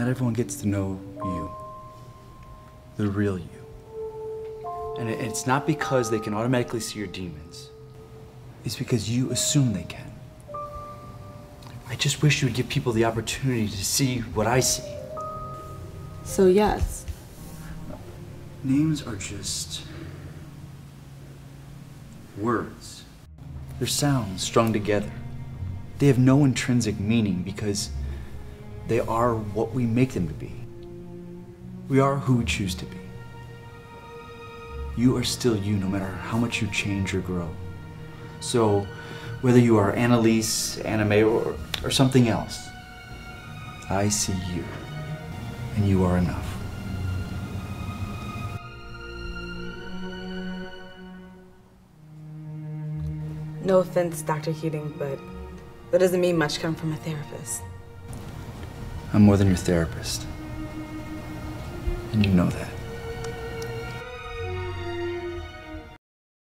Not everyone gets to know you, the real you. And it's not because they can automatically see your demons, it's because you assume they can. I just wish you would give people the opportunity to see what I see. So, yes. Names are just words. They're sounds strung together. They have no intrinsic meaning because they are what we make them to be. We are who we choose to be. You are still you no matter how much you change or grow. So, whether you are Annalise, Anna Mae, or, or something else, I see you, and you are enough. No offense, Dr. Keating, but that doesn't mean much coming from a therapist. I'm more than your therapist. And you know that.